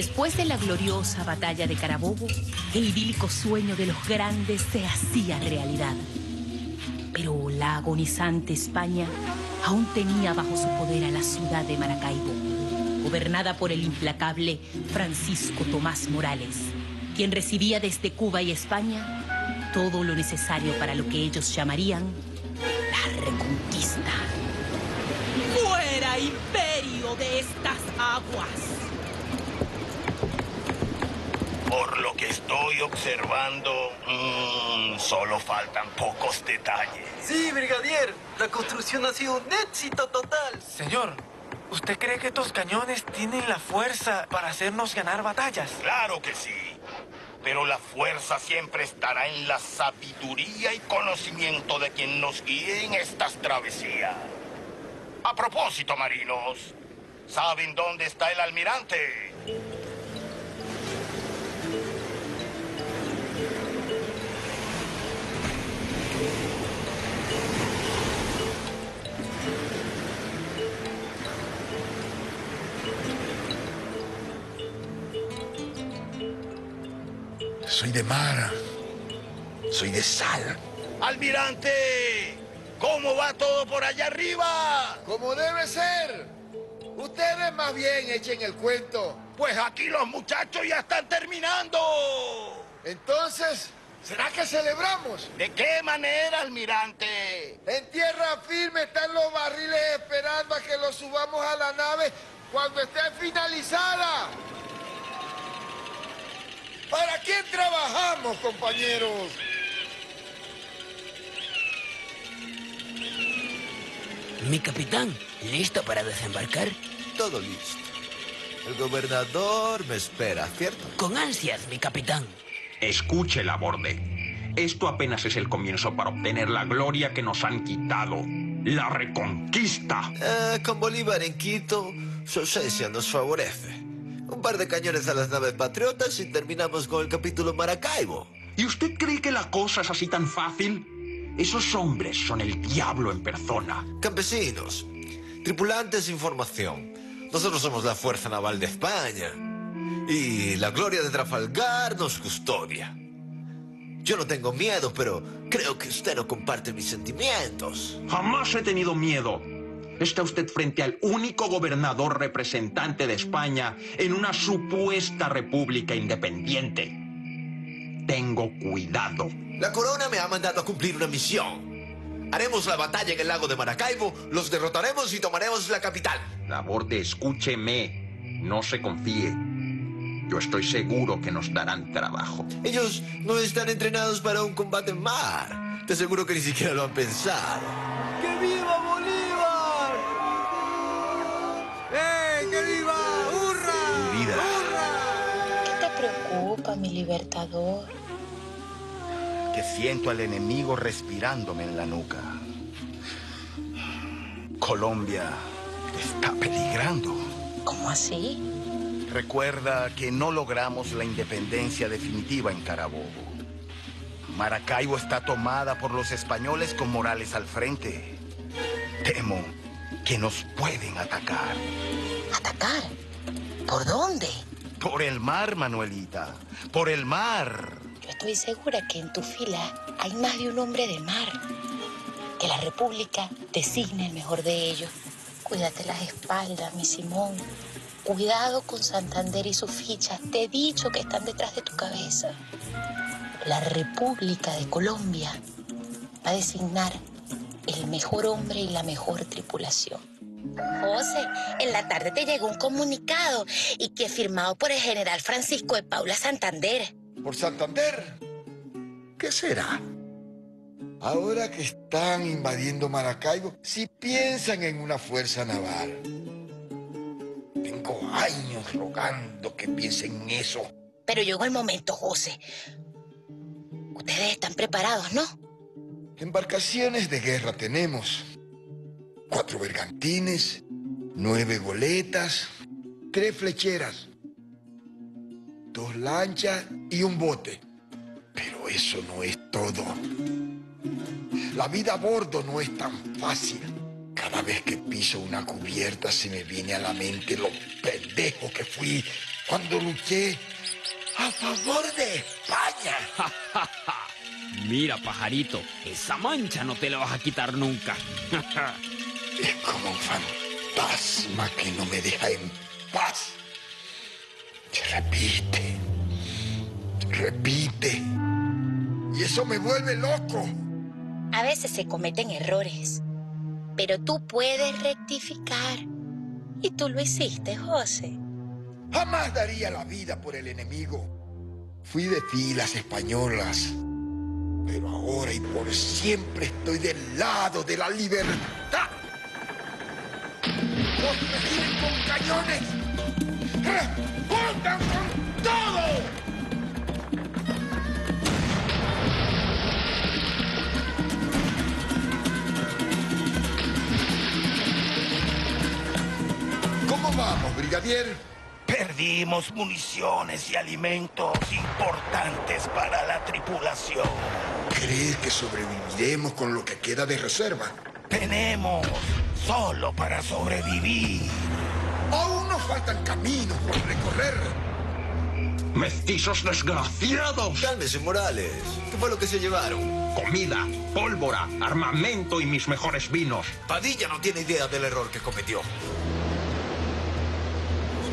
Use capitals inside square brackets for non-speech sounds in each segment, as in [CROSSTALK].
Después de la gloriosa batalla de Carabobo, el idílico sueño de los grandes se hacía realidad. Pero la agonizante España aún tenía bajo su poder a la ciudad de Maracaibo, gobernada por el implacable Francisco Tomás Morales, quien recibía desde Cuba y España todo lo necesario para lo que ellos llamarían la reconquista. ¡Fuera imperio de estas aguas! Por lo que estoy observando, mm, solo faltan pocos detalles. Sí, brigadier. La construcción ha sido un éxito total. Señor, ¿usted cree que estos cañones tienen la fuerza para hacernos ganar batallas? Claro que sí. Pero la fuerza siempre estará en la sabiduría y conocimiento de quien nos guíe en estas travesías. A propósito, marinos, ¿saben dónde está el almirante? Soy de mar. Soy de sal. ¡Almirante! ¿Cómo va todo por allá arriba? Como debe ser. Ustedes más bien echen el cuento. Pues aquí los muchachos ya están terminando. Entonces, ¿será que celebramos? ¿De qué manera, almirante? En tierra firme están los barriles esperando a que los subamos a la nave cuando esté finalizada. ¿Para quién trabajamos, compañeros? Mi capitán, ¿listo para desembarcar? Todo listo. El gobernador me espera, ¿cierto? Con ansias, mi capitán. Escuche la borde. Esto apenas es el comienzo para obtener la gloria que nos han quitado. La reconquista. Eh, con Bolívar en Quito, su ausencia nos favorece. Un par de cañones a las naves patriotas y terminamos con el capítulo Maracaibo. ¿Y usted cree que la cosa es así tan fácil? Esos hombres son el diablo en persona. Campesinos, tripulantes sin formación. Nosotros somos la Fuerza Naval de España. Y la gloria de Trafalgar nos custodia. Yo no tengo miedo, pero creo que usted no comparte mis sentimientos. Jamás he tenido miedo. Está usted frente al único gobernador representante de España en una supuesta república independiente. Tengo cuidado. La corona me ha mandado a cumplir una misión. Haremos la batalla en el lago de Maracaibo, los derrotaremos y tomaremos la capital. La borde, escúcheme. No se confíe. Yo estoy seguro que nos darán trabajo. Ellos no están entrenados para un combate en mar. Te aseguro que ni siquiera lo han pensado. ¡Que viva preocupa, mi libertador? Que siento al enemigo respirándome en la nuca. Colombia está peligrando. ¿Cómo así? Recuerda que no logramos la independencia definitiva en Carabobo. Maracaibo está tomada por los españoles con Morales al frente. Temo que nos pueden atacar. ¿Atacar? ¿Por dónde? Por el mar, Manuelita. Por el mar. Yo estoy segura que en tu fila hay más de un hombre de mar. Que la República designe el mejor de ellos. Cuídate las espaldas, mi Simón. Cuidado con Santander y sus fichas. Te he dicho que están detrás de tu cabeza. La República de Colombia va a designar el mejor hombre y la mejor tripulación. José, en la tarde te llegó un comunicado y que firmado por el general Francisco de Paula Santander. ¿Por Santander? ¿Qué será? Ahora que están invadiendo Maracaibo, si piensan en una fuerza naval. Tengo años rogando que piensen en eso. Pero llegó el momento, José. Ustedes están preparados, ¿no? Embarcaciones de guerra tenemos. Cuatro bergantines, nueve goletas, tres flecheras, dos lanchas y un bote. Pero eso no es todo. La vida a bordo no es tan fácil. Cada vez que piso una cubierta se me viene a la mente lo pendejo que fui cuando luché a favor de España. [LAUGHS] Mira, pajarito, esa mancha no te la vas a quitar nunca. [LAUGHS] es como un fantasma que no me deja en paz. Se repite, se repite. Y eso me vuelve loco. A veces se cometen errores, pero tú puedes rectificar. Y tú lo hiciste, José. Jamás daría la vida por el enemigo. Fui de filas españolas, pero ahora y por siempre estoy del lado de la libertad. ¡Los reciben con cañones! ¡Respondan con todo! ¿Cómo vamos, brigadier? Perdimos municiones y alimentos importantes para la tripulación. ¿Crees que sobreviviremos con lo que queda de reserva? Tenemos solo para sobrevivir. Aún nos faltan caminos por recorrer. ¡Mestizos desgraciados! Cálmese, Morales. ¿Qué fue lo que se llevaron? Comida, pólvora, armamento y mis mejores vinos. Padilla no tiene idea del error que cometió.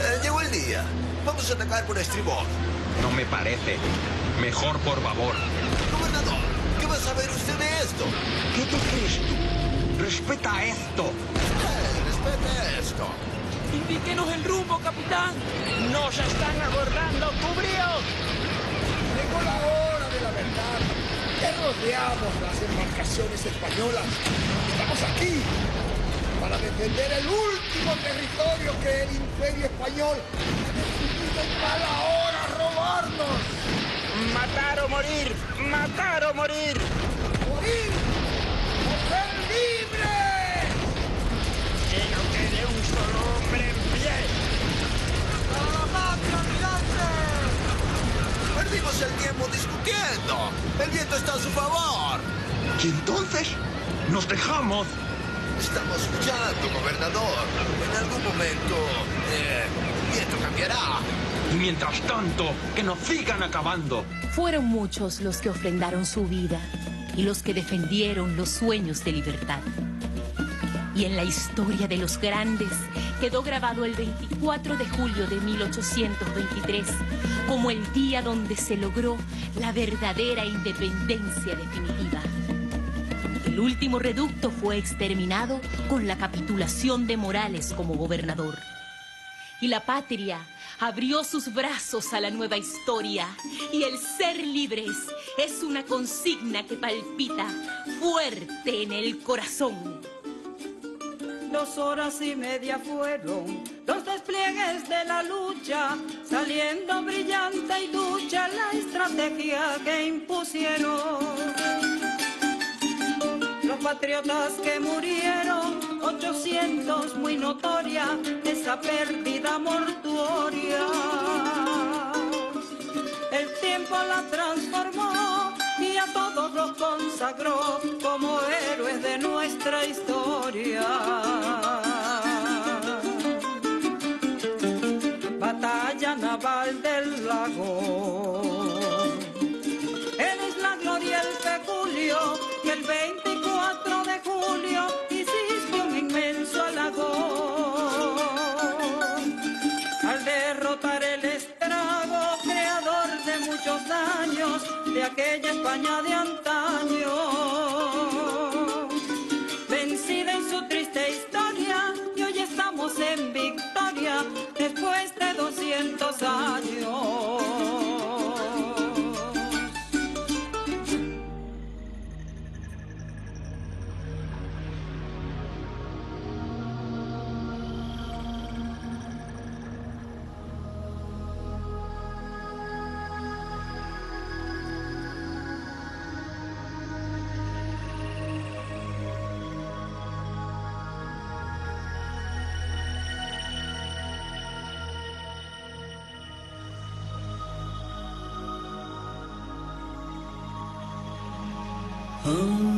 Eh, llegó el día. Vamos a atacar por estribor. No me parece. Mejor por favor. Gobernador, ¿qué va a saber usted de esto? ¿Qué te crees tú? Respeta esto. Eh, respete esto. Indíquenos el rumbo, capitán. Nos están abordando. ¡Cubríos! Llegó la hora de la verdad. Que rodeamos las embarcaciones españolas. Estamos aquí para defender el último territorio que el imperio español ha decidido en mala hora robarnos. Matar o morir, matar o morir. Morir viento está a su favor. Y entonces nos dejamos. Estamos luchando, gobernador. En algún momento eh, el viento cambiará. Y mientras tanto, que nos sigan acabando. Fueron muchos los que ofrendaron su vida y los que defendieron los sueños de libertad. Y en la historia de los grandes quedó grabado el 24 de julio de 1823 como el día donde se logró la verdadera independencia definitiva. El último reducto fue exterminado con la capitulación de Morales como gobernador. Y la patria abrió sus brazos a la nueva historia. Y el ser libres es una consigna que palpita fuerte en el corazón. Dos horas y media fueron los despliegues de la lucha, saliendo brillante y ducha la estrategia que impusieron. Los patriotas que murieron, 800 muy notoria, esa pérdida mortuoria. El tiempo la transformó consagró como héroes de nuestra historia. Oh.